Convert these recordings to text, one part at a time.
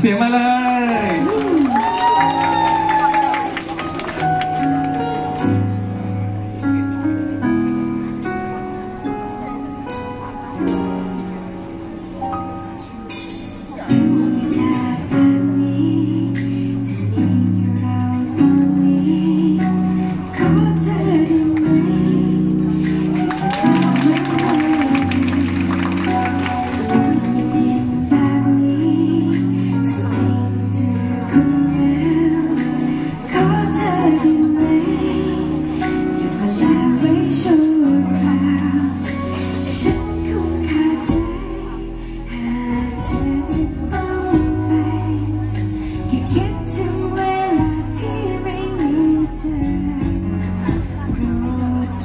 เสี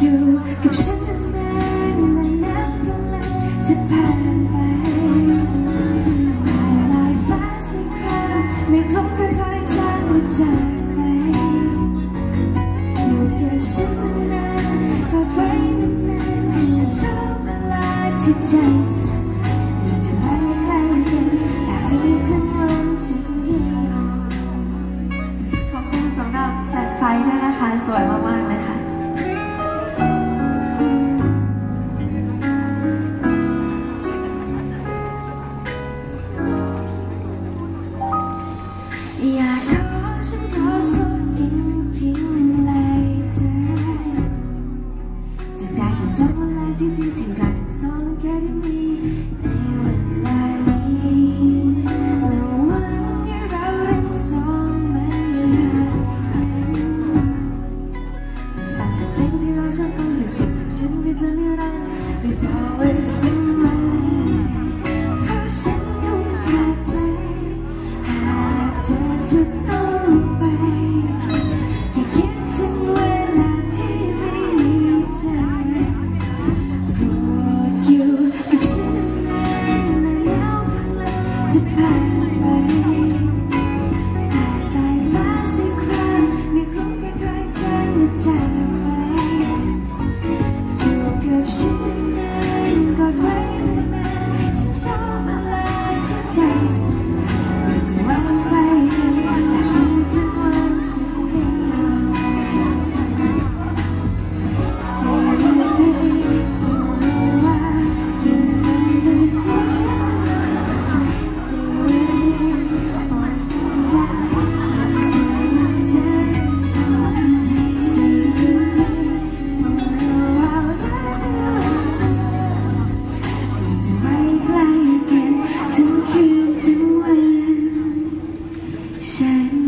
อยู่กับฉันนานๆและน้ำกำลังจะผ่านไปภายใต้ฟ้าสีครามไม่พบค่อยๆจางจากไปอยู่กับฉันนานกอดไว้นานฉันชอบเวลาที่ใจสั่นจะไว้ใกล้กันอยากให้ทั้งฉันอยู่ขอบคุณสำหรับแสงไฟด้วยนะคะ สวยมากๆเลยค่ะ จะได้จะจำเวลาที่ดีที่รักทั้งสองแค่ได้มีในเวลานี้และหวังให้เราทั้งสองไม่ห่างกันฟังแต่เพลงที่เราชอบฟังอยู่เพียงฉันก็จะนิรันดร์ It's always been mine เพราะฉันคงขาดใจหากเธอจะต้องไป 山。